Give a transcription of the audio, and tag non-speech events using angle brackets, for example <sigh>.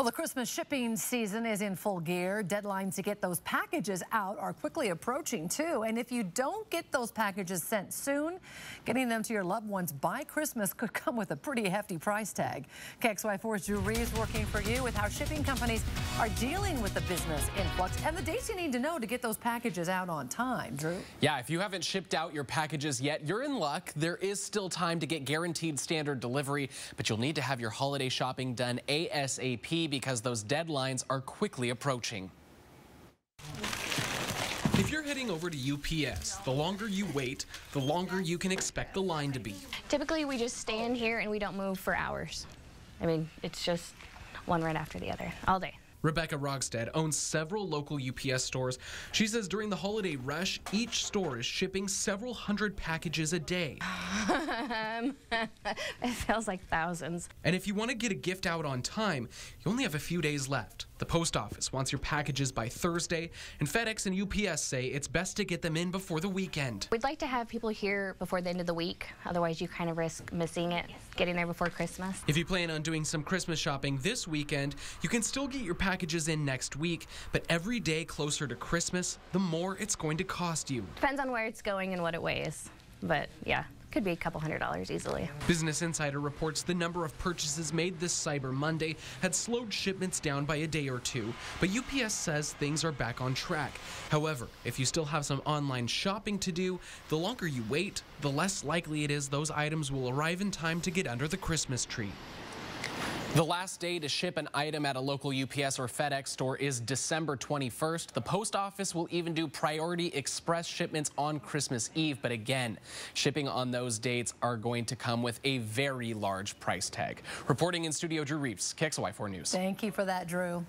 Well, the Christmas shipping season is in full gear. Deadlines to get those packages out are quickly approaching, too. And if you don't get those packages sent soon, getting them to your loved ones by Christmas could <laughs> come with a pretty hefty price tag. KXLY4's Drew Reeves working for you with how shipping companies are dealing with the business influx and the dates you need to know to get those packages out on time. Drew? Yeah, if you haven't shipped out your packages yet, you're in luck. There is still time to get guaranteed standard delivery, but you'll need to have your holiday shopping done ASAP because those deadlines are quickly approaching. If you're heading over to UPS, the longer you wait, the longer you can expect the line to be. Typically, we just stand here and we don't move for hours. I mean, it's just one right after the other all day. Rebecca Rogstead owns several local UPS stores. She says during the holiday rush, each store is shipping several hundred packages a day. Um, <laughs> it feels like thousands. And if you want to get a gift out on time, you only have a few days left. The post office wants your packages by Thursday, and FedEx and UPS say it's best to get them in before the weekend. We'd like to have people here before the end of the week, otherwise, you kind of risk missing it, getting there before Christmas. If you plan on doing some Christmas shopping this weekend, you can still get your packages in next week, but every day closer to Christmas, the more it's going to cost you. Depends on where it's going and what it weighs, but yeah. Could be a couple hundred dollars easily. Business Insider reports the number of purchases made this Cyber Monday had slowed shipments down by a day or two, but UPS says things are back on track. However, if you still have some online shopping to do, the longer you wait, the less likely it is those items will arrive in time to get under the Christmas tree. The last day to ship an item at a local UPS or FedEx store is December 21st. The post office will even do priority express shipments on Christmas Eve. But again, shipping on those dates are going to come with a very large price tag. Reporting in studio, Drew Reeves, KXLY4 News. Thank you for that, Drew.